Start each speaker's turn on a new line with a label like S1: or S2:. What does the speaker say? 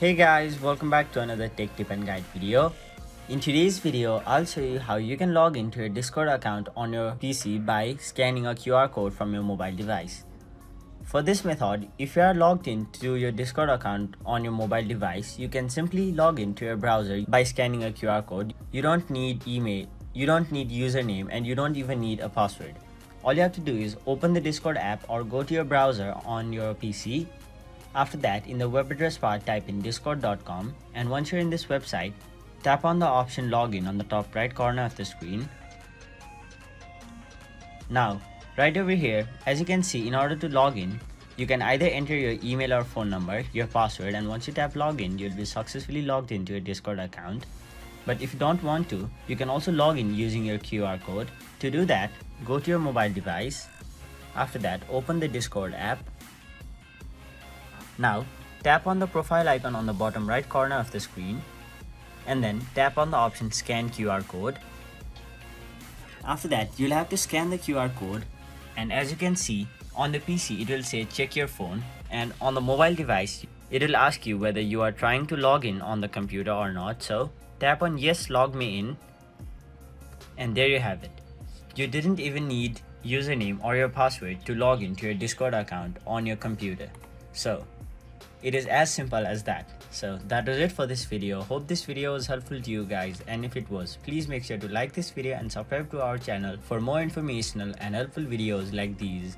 S1: Hey guys, welcome back to another tech tip and guide video. In today's video, I'll show you how you can log into your Discord account on your PC by scanning a QR code from your mobile device. For this method, if you are logged into your Discord account on your mobile device, you can simply log into your browser by scanning a QR code. You don't need email, you don't need username, and you don't even need a password. All you have to do is open the Discord app or go to your browser on your PC after that, in the web address bar, type in discord.com and once you're in this website, tap on the option login on the top right corner of the screen. Now, right over here, as you can see, in order to log in, you can either enter your email or phone number, your password, and once you tap login, you'll be successfully logged into your Discord account. But if you don't want to, you can also log in using your QR code. To do that, go to your mobile device. After that, open the Discord app now, tap on the profile icon on the bottom right corner of the screen and then tap on the option scan QR code. After that, you'll have to scan the QR code and as you can see, on the PC it will say check your phone and on the mobile device, it will ask you whether you are trying to log in on the computer or not. So tap on yes log me in and there you have it. You didn't even need username or your password to log into your Discord account on your computer. So it is as simple as that. So that was it for this video. Hope this video was helpful to you guys and if it was, please make sure to like this video and subscribe to our channel for more informational and helpful videos like these.